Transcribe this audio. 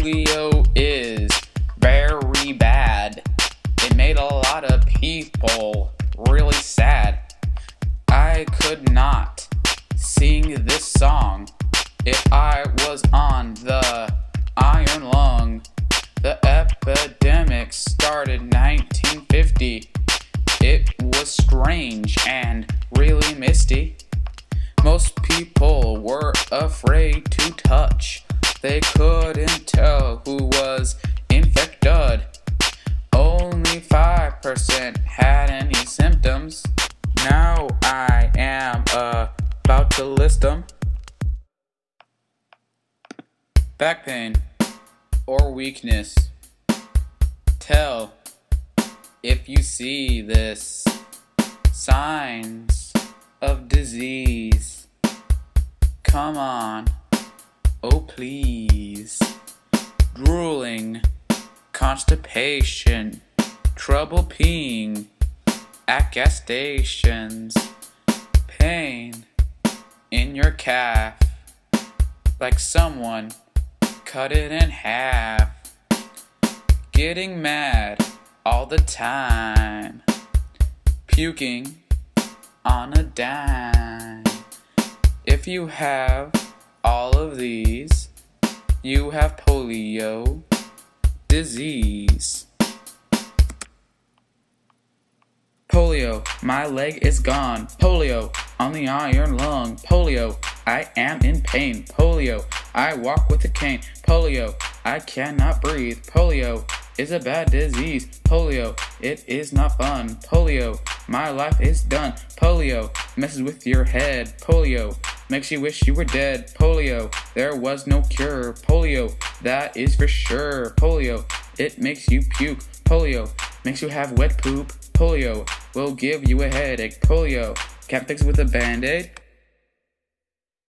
Polio is very bad. It made a lot of people really sad. I could not sing this song if I was on the iron lung. The epidemic started 1950. It was strange and really misty. Most people were. They couldn't tell who was infected. Only 5% had any symptoms. Now I am about to list them. Back pain or weakness. Tell if you see this. Signs of disease. Come on. Oh, please. Drooling, constipation, trouble peeing at gas stations, pain in your calf, like someone cut it in half, getting mad all the time, puking on a dime. If you have all of these, you have polio disease. Polio, my leg is gone. Polio, on the iron lung. Polio, I am in pain. Polio, I walk with a cane. Polio, I cannot breathe. Polio is a bad disease. Polio, it is not fun. Polio, my life is done. Polio messes with your head. Polio makes you wish you were dead. Polio, there was no cure. Polio, that is for sure. Polio, it makes you puke. Polio makes you have wet poop. Polio will give you a headache. Polio can't fix it with a band aid.